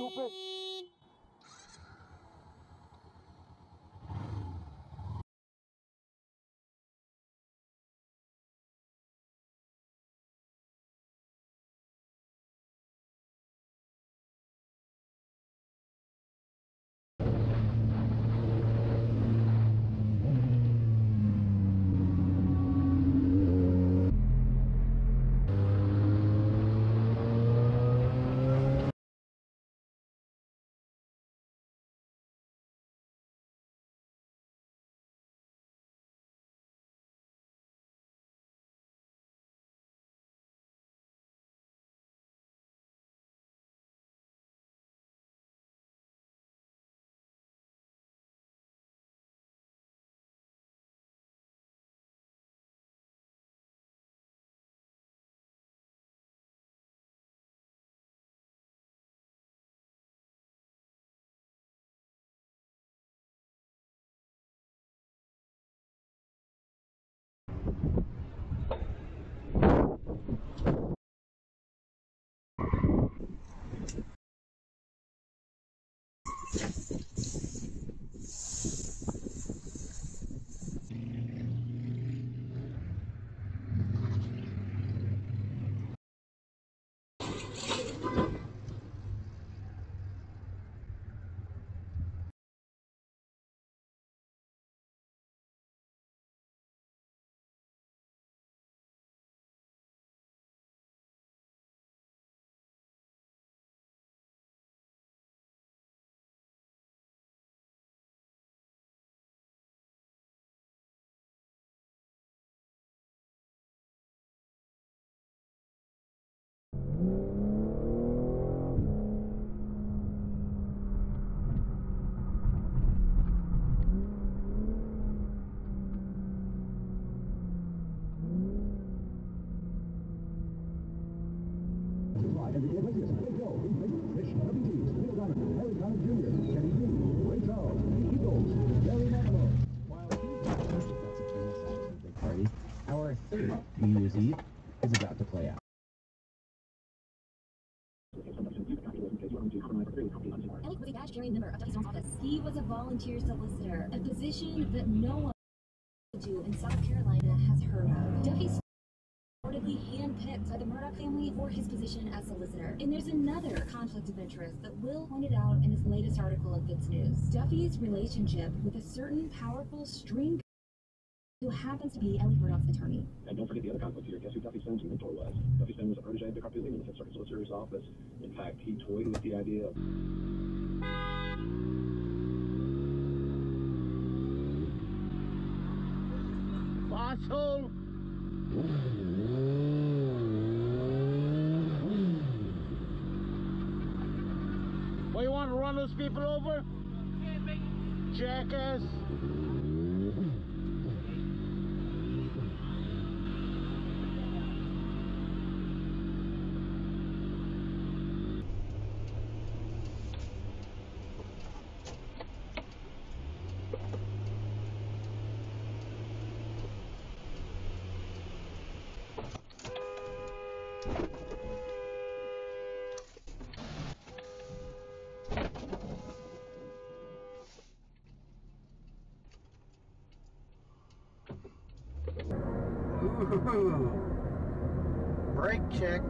stupid. New Year's Eve is about to play out. Ellie was a badge carrying member of Duffy Stone's office. He was a volunteer solicitor, a position that no one do in South Carolina has heard of. Duffy's reportedly handpicked by the Murdaugh family for his position as solicitor. And there's another conflict of interest that Will pointed out in his latest article of FITSNews. Duffy's relationship with a certain powerful string who happens to be Ellie Murdaugh's attorney. And don't forget the other conflict here. Guess who Duffy Stone's mentor was? Duffy Stone was a protege of Dick Harpootlian in the Fifth Circuit Solicitor's office. In fact, he toyed with the idea of Asshole. What, you want to run those people over? Jackass. Check.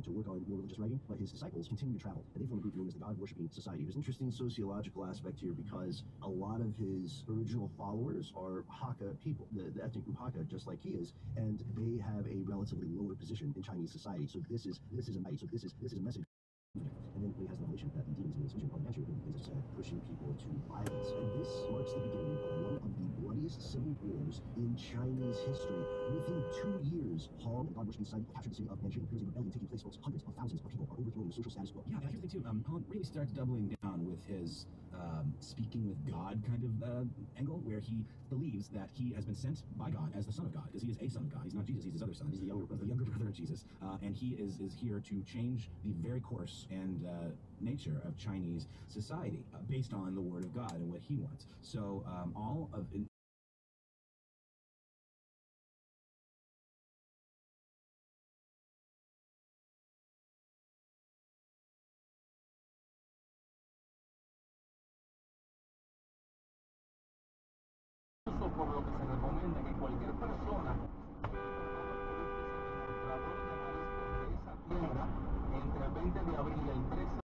to work on more religious writing, but his disciples continue to travel, and they form a group known as the God Worshipping Society. There's an interesting sociological aspect here because a lot of his original followers are Hakka people, the, the ethnic group Hakka, just like he is, and they have a relatively lower position in Chinese society. So this is this is a so this is this is a message. And then he has the revelation that the demons in this vision are eventually going to uh, pushing people to violence. And this marks the beginning of one of the bloodiest civil wars in Chinese history. Within two years, Hong and God Worshipping Society captured the city of Nanjing. There's a rebellion taking place. Hundreds of thousands of people are overthrowing the social status quo. Yeah, here's the thing too. Um, Colin really starts doubling down with his um, speaking with God kind of uh, angle, where he believes that he has been sent by God as the Son of God, because he is a Son of God. He's not Jesus; he's his other son. He's the younger brother, the younger brother of Jesus, uh, and he is is here to change the very course and uh, nature of Chinese society uh, based on the Word of God and what He wants. So um, all of in, por lo que se recomienda que cualquier persona de esa tierra entre el 20 de abril y el 13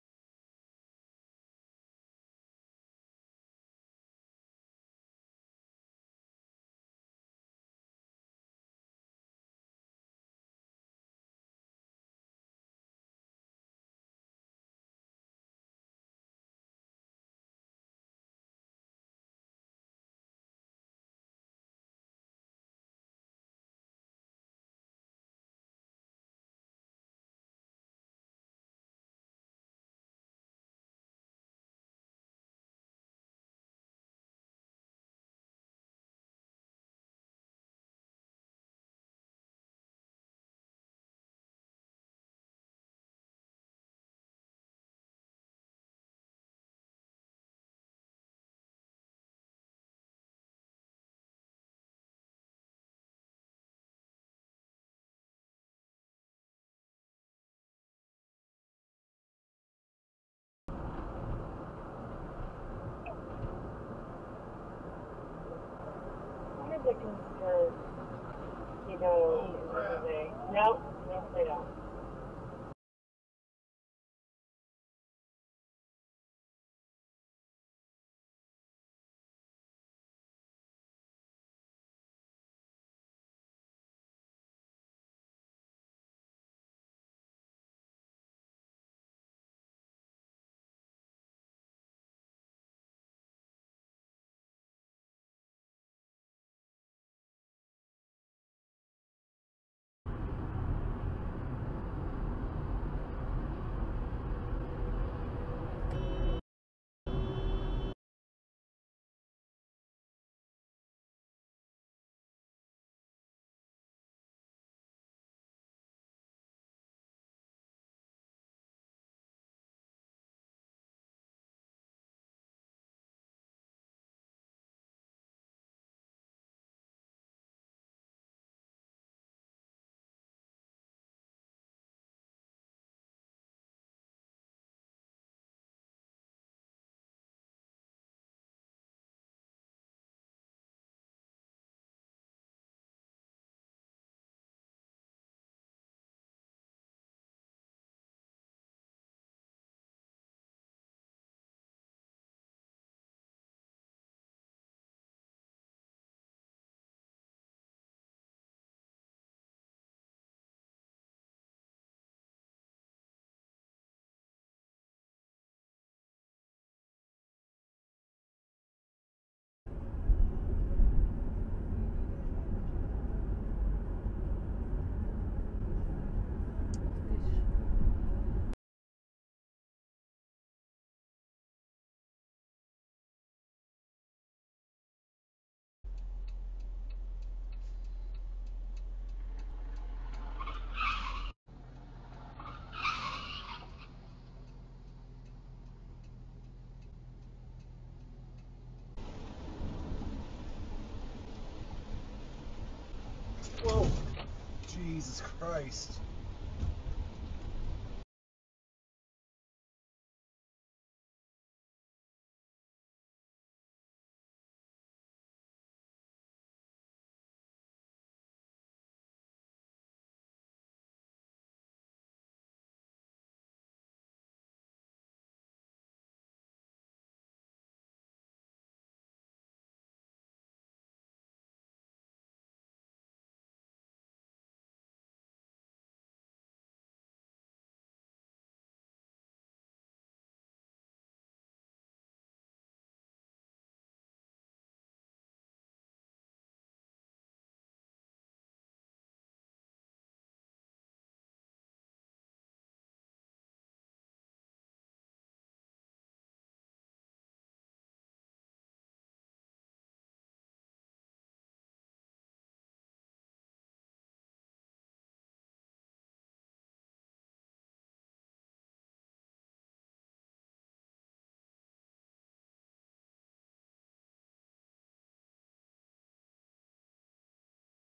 The concerns? You know, no, no, they don't. Whoa. Jesus Christ.